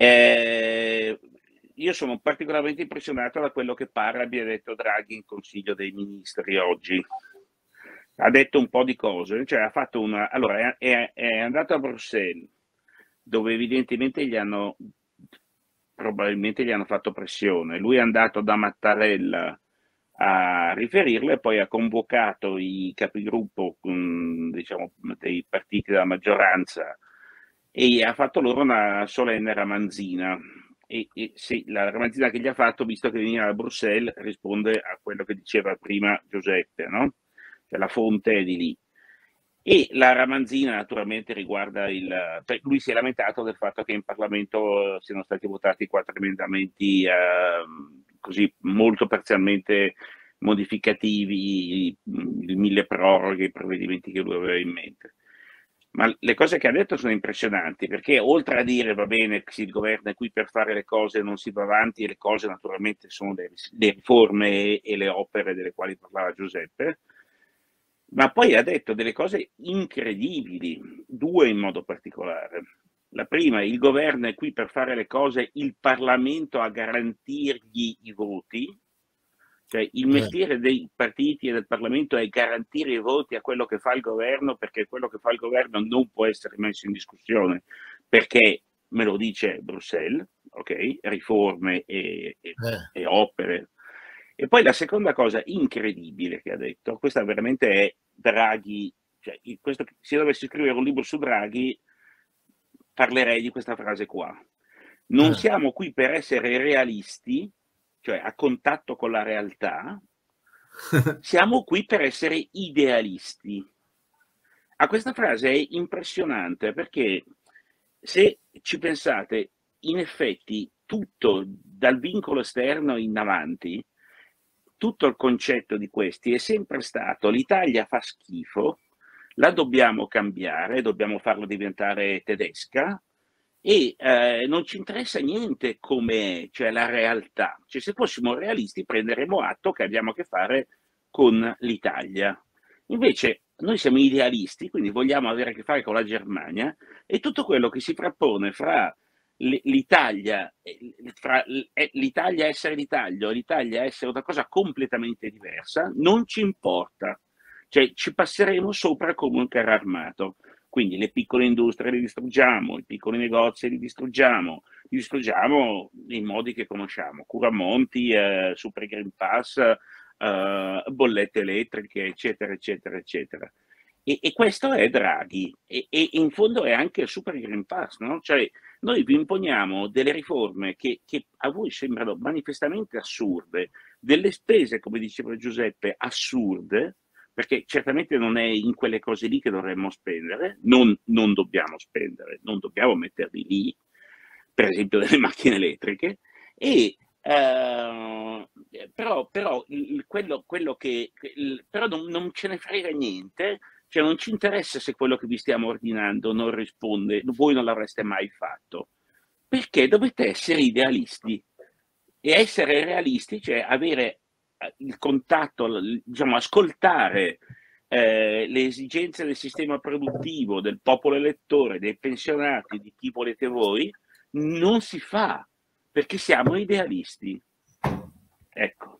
Eh, io sono particolarmente impressionato da quello che pare abbia detto Draghi in Consiglio dei Ministri oggi. Ha detto un po' di cose, cioè una... Allora, è, è andato a Bruxelles, dove evidentemente gli hanno probabilmente gli hanno fatto pressione. Lui è andato da Mattarella a riferirlo e poi ha convocato i capigruppo diciamo, dei partiti della maggioranza e ha fatto loro una solenne ramanzina. E, e sì, la ramanzina che gli ha fatto, visto che veniva da Bruxelles, risponde a quello che diceva prima Giuseppe, no? Cioè la fonte è di lì. E la ramanzina naturalmente riguarda il... Lui si è lamentato del fatto che in Parlamento siano stati votati quattro emendamenti eh, così molto parzialmente modificativi, il mille proroghe, i provvedimenti che lui aveva in mente. Ma le cose che ha detto sono impressionanti perché oltre a dire va bene il governo è qui per fare le cose non si va avanti e le cose naturalmente sono le, le riforme e le opere delle quali parlava Giuseppe, ma poi ha detto delle cose incredibili, due in modo particolare. La prima, il governo è qui per fare le cose, il Parlamento a garantirgli i voti, cioè il eh. mestiere dei partiti e del Parlamento è garantire i voti a quello che fa il governo, perché quello che fa il governo non può essere messo in discussione, perché me lo dice Bruxelles, ok? Riforme e, e, eh. e opere e poi la seconda cosa incredibile che ha detto, questa veramente è Draghi, cioè questo, se io dovessi scrivere un libro su Draghi, parlerei di questa frase qua. Non ah. siamo qui per essere realisti, cioè a contatto con la realtà, siamo qui per essere idealisti. A questa frase è impressionante perché se ci pensate, in effetti tutto dal vincolo esterno in avanti tutto il concetto di questi è sempre stato l'Italia fa schifo, la dobbiamo cambiare, dobbiamo farla diventare tedesca e eh, non ci interessa niente come cioè la realtà. Cioè, se fossimo realisti prenderemo atto che abbiamo a che fare con l'Italia. Invece noi siamo idealisti, quindi vogliamo avere a che fare con la Germania e tutto quello che si frappone fra l'Italia, tra l'Italia essere l'Italia o l'Italia essere una cosa completamente diversa, non ci importa. Cioè ci passeremo sopra come un carro armato. Quindi le piccole industrie le distruggiamo, i piccoli negozi li distruggiamo, li distruggiamo in modi che conosciamo, curamonti, eh, super green pass, eh, bollette elettriche, eccetera, eccetera, eccetera. E, e questo è Draghi e, e, in fondo è anche il super green pass, no? Cioè noi vi imponiamo delle riforme che, che a voi sembrano manifestamente assurde, delle spese, come diceva Giuseppe, assurde, perché certamente non è in quelle cose lì che dovremmo spendere, non, non dobbiamo spendere, non dobbiamo metterli lì, per esempio delle macchine elettriche, e Uh, però, però, quello, quello che, però non, non, ce ne frega niente cioè non ci interessa se quello che vi stiamo ordinando non risponde, voi non l'avreste mai fatto, perché dovete essere idealisti. E essere realisti, cioè avere il contatto, diciamo, ascoltare eh, le esigenze del sistema produttivo, del popolo elettore, dei pensionati, di chi volete voi, non si fa perché siamo idealisti. Ecco.